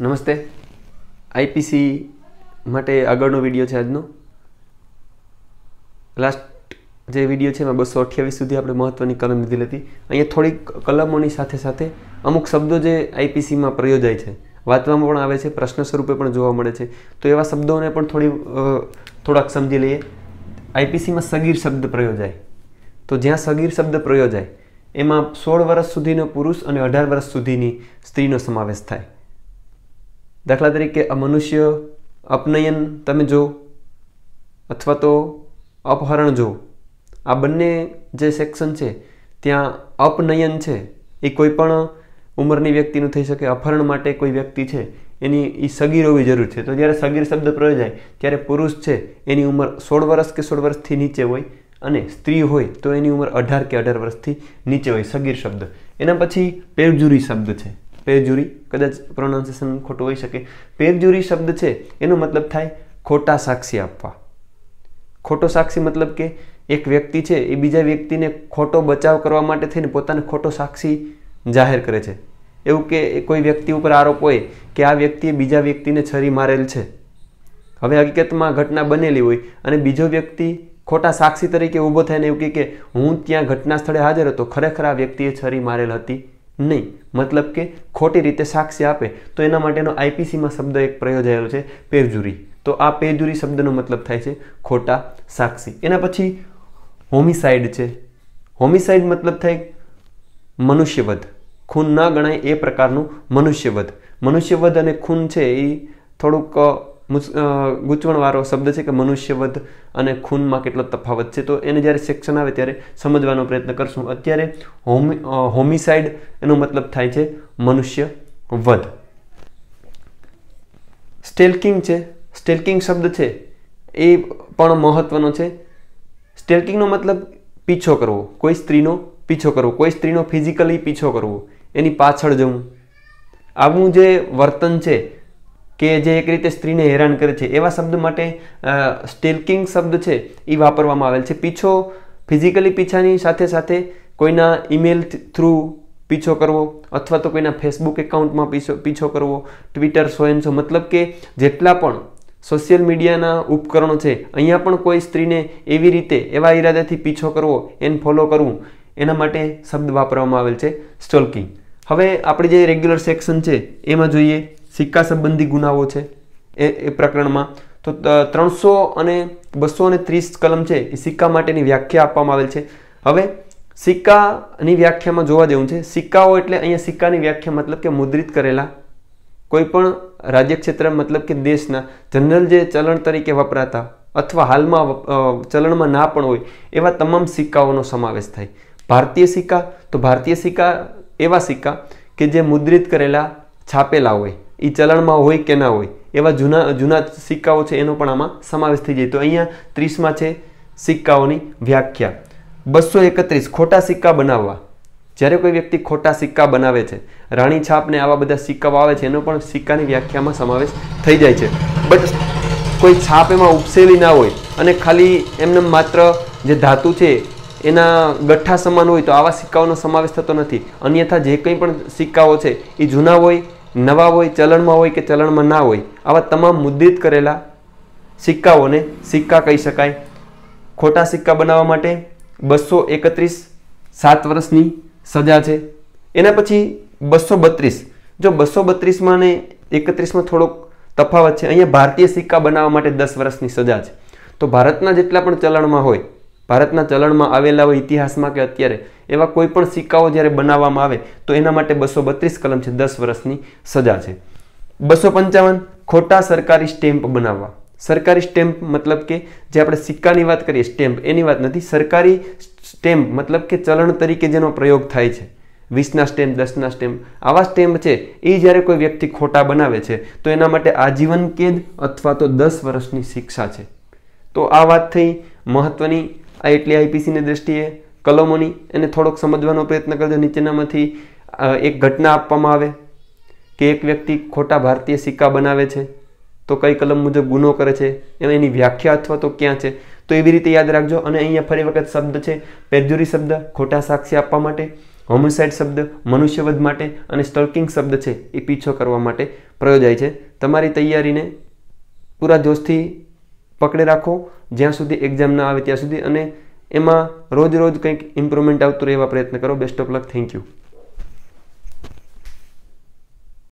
નમસ્તે. આઈપીસી માટે આગળનો વીડિયો છે આજનો. લાસ્ટ જે વીડિયો છે એમાં બસો અઠ્યાવીસ સુધી આપણે મહત્ત્વની કલમ લીધી હતી. અહીંયા થોડીક કલમોની સાથે સાથે અમુક શબ્દો જે આઈપીસીમાં પ્રયોજાય છે. વાંચવામાં પણ આવે છે, પ્રશ્ન સ્વરૂપે પણ જોવા મળે છે. તો એવા શબ્દોને પણ થોડી થોડાક સમજી લઈએ. આઈપીસીમાં સગીર શબ્દ પ્રયોજાય. તો જ્યાં સગીર શબ્દ પ્રયોજાય, એમાં સોળ વર્ષ સુધીનો પુરુષ અને અઢાર વર્ષ સુધીની સ્ત્રીનો સમાવેશ થાય. દાખલા તરીકે મનુષ્ય અપનયન તમે જો અથવા તો અપહરણ જો આ બંને જે સેક્શન છે, ત્યાં અપનયન છે. એ કોઈ પણ ઉંમરની વ્યક્તિનું થઈ શકે, અપહરણ માટે કોઈ વ્યક્તિ છે, એની એ સગીર હોવી જરૂર છે. તો જ્યારે સગીર શબ્દ પ્રયોજાય, ત્યારે પુરુષ છે, એની ઉંમર સોળ વર્ષ કે સોળ વર્ષથી નીચે હોય અને સ્ત્રી હોય, તો એની ઉંમર અઢાર કે અઢાર વર્ષથી નીચે હોય, સગીર શબ્દ. એના પછી પેરજુરી શબ્દ છે. પેરજુરી કદાચ પ્રોનાઉન્સિએશન ખોટું હોઈ શકે. પેરજુરી શબ્દ છે, એનો મતલબ થાય ખોટા સાક્ષી આપવા. ખોટો સાક્ષી મતલબ કે એક વ્યક્તિ છે, એ બીજા વ્યક્તિને ખોટો બચાવ કરવા માટે થઈને પોતાને ખોટો સાક્ષી જાહેર કરે છે. એવું કે કોઈ વ્યક્તિ ઉપર આરોપ હોય કે આ વ્યક્તિએ બીજા વ્યક્તિને છરી મારેલ છે. હવે હકીકતમાં ઘટના બનેલી હોય અને બીજો વ્યક્તિ ખોટા સાક્ષી તરીકે ઊભો થઈને એવું કહે કે હું ત્યાં ઘટના સ્થળે હાજર હતો, ખરેખર આ વ્યક્તિએ છરી મારેલ હતી. નહીં. મતલબ કે ખોટી રીતે સાક્ષી આપે તો એના માટેનો આઈપીસીમાં શબ્દ એક પ્રયોજાયેલો છે પેરજુરી તો આ પેરજુરી શબ્દનો મતલબ થાય છે ખોટા સાક્ષી. એના પછી હોમિસાઇડ છે. હોમિસાઇડ મતલબ થાય મનુષ્યવધ. ખૂન ન ગણાય એ પ્રકારનું મનુષ્યવધ. મનુષ્યવધ અને ખૂન છે એ થોડુંક ગૂંચવણવાળો શબ્દ છે કે મનુષ્યવધ અને ખૂનમાં કેટલો તફાવત છે, તો એને જ્યારે સેક્શન આવે ત્યારે સમજવાનો પ્રયત્ન કરશું. અત્યારે હોમી હોમિસાઇડ એનો મતલબ થાય છે મનુષ્ય વધ સ્ટેલ્કિંગ છે. સ્ટેલ્કિંગ શબ્દ છે. એ પણ મહત્વનો છે. સ્ટેલ્કિંગનો મતલબ પીછો કરવો. કોઈ સ્ત્રીનો પીછો કરવો. કોઈ સ્ત્રીનો ફિઝિકલી પીછો કરવો. એની પાછળ જવું. આવું જે વર્તન છે કે જે એક રીતે સ્ત્રીને હેરાન કરે છે. એવા શબ્દ માટે સ્ટેલ્કિંગ શબ્દ છે એ વાપરવામાં આવેલ છે. પીછો ફિઝિકલી પીછાની સાથે સાથે કોઈના ઈમેલ થ્રુ પીછો કરવો અથવા તો કોઈના ફેસબુક એકાઉન્ટમાં પીછો પીછો કરવો ટ્વિટર સો એન સો, મતલબ કે જેટલા પણ સોશિયલ મીડિયાના ઉપકરણો છે, અહીંયા પણ કોઈ સ્ત્રીને એવી રીતે, એવા ઈરાદાથી પીછો કરવો, એને ફોલો કરવું, એના માટે શબ્દ વાપરવામાં આવેલ છે સ્ટોલ્કિંગ હવે આપણે જે રેગ્યુલર સેક્શન છે, એમાં જોઈએ. સિક્કા સંબંધી ગુનાઓ છે એ એ પ્રકરણમાં. તો ત્રણસો અને બસો અને ત્રીસ કલમ છે, એ સિક્કા માટેની વ્યાખ્યા આપવામાં આવેલ છે. હવે, સિક્કાની વ્યાખ્યામાં જોવા જેવું છે, સિક્કાઓ એટલે અહીંયા સિક્કાની વ્યાખ્યા મતલબ કે મુદ્રિત કરેલા કોઈ પણ રાજ્ય ક્ષેત્ર મતલબ કે દેશના, જનરલ જે ચલણ તરીકે વપરાતા અથવા હાલમાં ચલણમાં ના પણ હોય, એવા તમામ સિક્કાઓનો સમાવેશ થાય. ભારતીય સિક્કા, તો ભારતીય સિક્કા એવા સિક્કા કે જે મુદ્રિત કરેલા, છાપેલા હોય. એ ચલણમાં હોય કે ના હોય, એવા જૂના જૂના સિક્કાઓ છે એનો પણ આમાં સમાવેશ થઈ જાય. તો અહીંયા ત્રીસમાં છે સિક્કાઓની વ્યાખ્યા. બસો એકત્રીસ, ખોટા સિક્કા બનાવવા. જ્યારે કોઈ વ્યક્તિ ખોટા સિક્કા બનાવે છે, રાણી છાપને આવા બધા સિક્કાઓ આવે છે, એનો પણ સિક્કાની વ્યાખ્યામાં સમાવેશ થઈ જાય છે. બટ કોઈ છાપ એમાં ઉપસેલી ના હોય અને ખાલી એમને માત્ર જે ધાતુ છે એના ગઠ્ઠા સમાન હોય તો આવા સિક્કાઓનો સમાવેશ થતો નથી. અન્યથા જે કંઈ પણ સિક્કાઓ છે એ જૂના હોય નવા હોય, ચલણમાં હોય કે ચલણમાં ના હોય, આવા તમામ મુદ્રિત કરેલા સિક્કાઓને સિક્કા કહી શકાય. ખોટા સિક્કા બનાવવા માટે બસો એકત્રીસ સાત વર્ષની સજા છે. એના પછી બસો બત્રીસ. જો બસો બત્રીસમાં ને એકત્રીસમાં થોડોક તફાવત છે, અહીંયા ભારતીય સિક્કા બનાવવા માટે દસ વર્ષની સજા છે. તો ભારતના જેટલા પણ ચલણમાં હોય ભારતના ચલણમાં આવેલા હોય ઇતિહાસમાં કે અત્યારે, એવા કોઈ પણ સિક્કાઓ જ્યારે બનાવવામાં આવે, તો એના માટે બસો બત્રીસ કલમ છે, દસ વર્ષની સજા છે. બસો પંચાવન, ખોટા સરકારી સ્ટેમ્પ બનાવવા. સરકારી સ્ટેમ્પ મતલબ કે, જે આપણે સિક્કાની વાત કરીએ, સ્ટેમ્પ, એની વાત નથી, સરકારી સ્ટેમ્પ મતલબ કે ચલણ તરીકે જેનો પ્રયોગ થાય છે. વીસના સ્ટેમ્પ, દસના સ્ટેમ્પ, આવા સ્ટેમ્પ છે, એ જ્યારે કોઈ વ્યક્તિ ખોટા બનાવે છે, તો એના માટે આજીવન કેદ અથવા તો દસ વર્ષની શિક્ષા છે. તો આ વાત થઈ મહત્વની આ એટલી આઈપીસીની દ્રષ્ટિએ કલમોની એને થોડોક સમજવાનો પ્રયત્ન કરજો. નીચેનામાંથી એક ઘટના આપવામાં આવે કે એક વ્યક્તિ ખોટા ભારતીય સિક્કા બનાવે છે, તો કઈ કલમ મુજબ ગુનો કરે છે એની વ્યાખ્યા અથવા તો ક્યાં છે, તો એવી રીતે યાદ રાખજો. અને અહીંયા ફરી વખત શબ્દ છે પેરજુરી શબ્દ, ખોટા સાક્ષી આપવા માટે હોમિસાઇડ શબ્દ, મનુષ્યવધ માટે અને સ્ટર્કિંગ શબ્દ છે, એ પીછો કરવા માટે પ્રયોજાય છે. તમારી તૈયારીને પૂરા જોશથી પકડે રાખો, જ્યાં સુધી એક્ઝામ ના આવે ત્યાં સુધી. અને એમાં રોજ રોજ કંઈક ઇમ્પ્રુવમેન્ટ આવતું રહેવા પ્રયત્ન કરો. Best of luck thank you